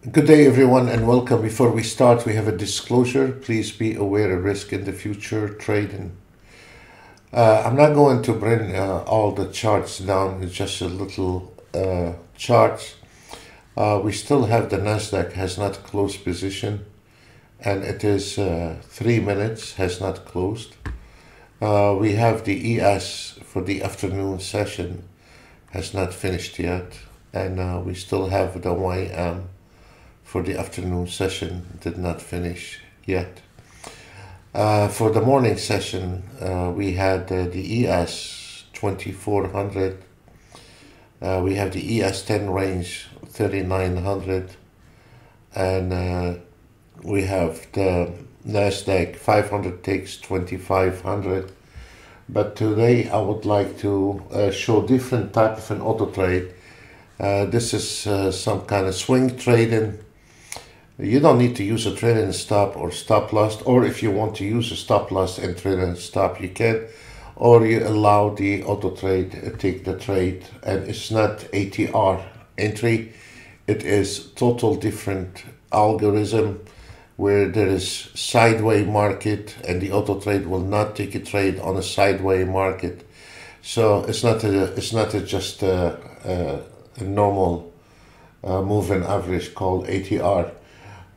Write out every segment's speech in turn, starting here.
Good day, everyone, and welcome. Before we start, we have a disclosure. Please be aware of risk in the future trading. Uh, I'm not going to bring uh, all the charts down. It's just a little uh, charts. Uh, we still have the Nasdaq has not closed position, and it is uh, three minutes has not closed. Uh, we have the ES for the afternoon session has not finished yet, and we still have the YM for the afternoon session did not finish yet. Uh, for the morning session, uh, we had uh, the ES 2400. Uh, we have the ES 10 range 3900. And uh, we have the NASDAQ 500 ticks 2500. But today I would like to uh, show different type of an auto trade. this is some kind of swing trading you don't need to use a trade and stop or stop loss, or if you want to use a stop loss and trade and stop, you can, or you allow the auto trade uh, take the trade, and it's not ATR entry, it is total different algorithm where there is sideway market and the auto trade will not take a trade on a sideway market. So it's not a, it's not a just a, a, a normal uh, moving average called ATR.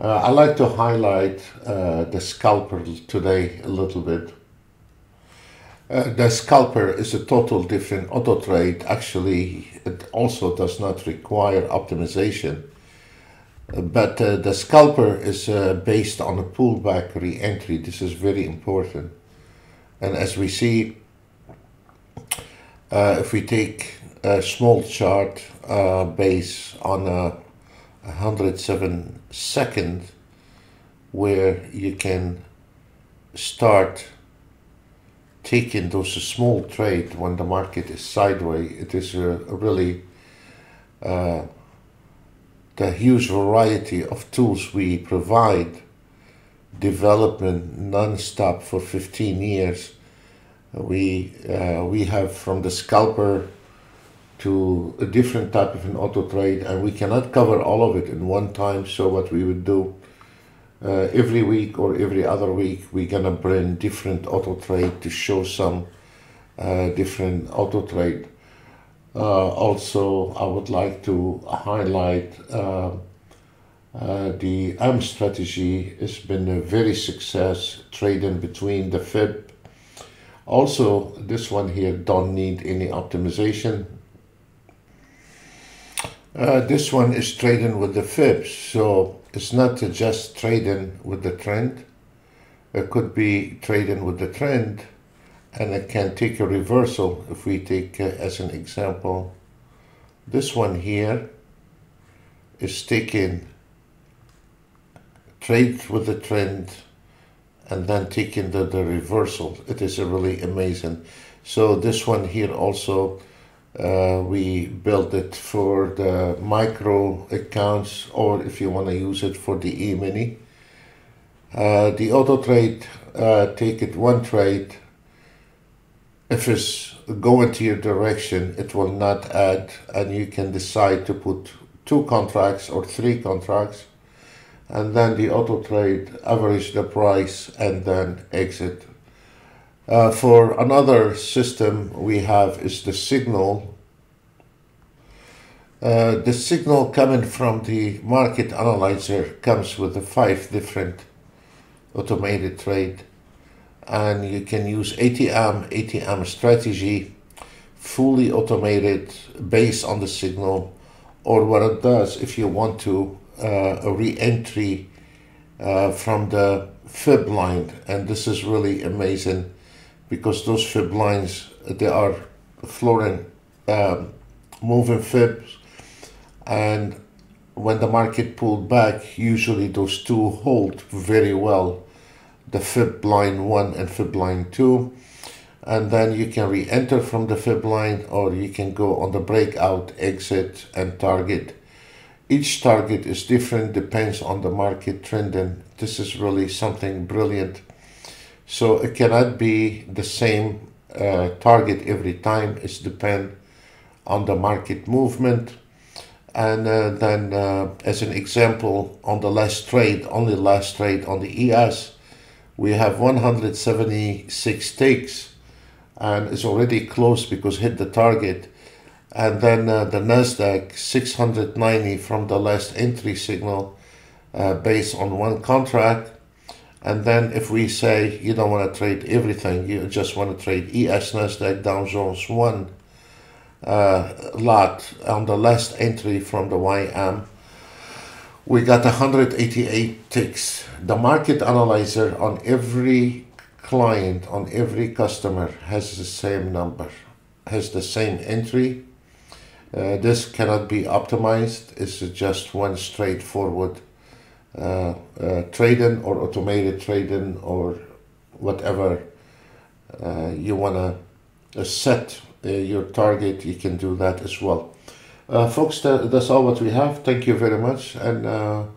Uh, I like to highlight uh, the scalper today a little bit. Uh, the scalper is a total different auto trade. Actually, it also does not require optimization. Uh, but uh, the scalper is uh, based on a pullback re-entry. This is very important. And as we see, if we take a small chart based on a 107 second where you can start taking those small trade when the market is sideways. It is a, a really uh, the huge variety of tools we provide, development non-stop for 15 years. We uh, we have from the scalper to a different type of an auto trade and we cannot cover all of it in one time so what we would do uh, every week or every other week we're gonna bring different auto trade to show some uh, different auto trade. Uh, also I would like to highlight uh, uh, the AM strategy has been a very success trading between the Fib also this one here don't need any optimization uh, this one is trading with the fibs, so it's not just trading with the trend. It could be trading with the trend, and it can take a reversal. If we take uh, as an example, this one here is taking trade with the trend and then taking the, the reversal. It is really amazing. So this one here also uh, we built it for the micro accounts or if you want to use it for the e-mini. Uh, the auto trade, uh, take it one trade. If it's going to your direction, it will not add and you can decide to put two contracts or three contracts and then the auto trade average the price and then exit uh, for another system we have is the signal. Uh, the signal coming from the market analyzer comes with the five different automated trade. And you can use ATM, ATM strategy, fully automated based on the signal. Or what it does if you want to uh, a re-entry uh, from the fib line. And this is really amazing because those fib lines they are flooring um, moving fibs. And when the market pulled back usually those two hold very well the fib line 1 and fib line 2 and then you can re-enter from the fib line or you can go on the breakout exit and target. Each target is different depends on the market trend and this is really something brilliant so it cannot be the same uh, target every time. It's depend on the market movement And uh, then, uh, as an example, on the last trade, only last trade on the ES, we have 176 takes and it's already closed because hit the target. And then uh, the Nasdaq 690 from the last entry signal uh, based on one contract. And then if we say you don't want to trade everything, you just want to trade ES Nasdaq Dow Jones 1 uh, lot on the last entry from the YM, we got 188 ticks. The market analyzer on every client, on every customer has the same number, has the same entry. Uh, this cannot be optimized. It's just one straightforward uh, uh, trading or automated trading or whatever uh, you want to set uh, your target. You can do that as well. Folks, that, that's all what we have. Thank you very much. And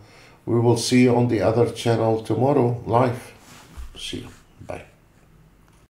we will see you on the other channel tomorrow live. See you. Bye.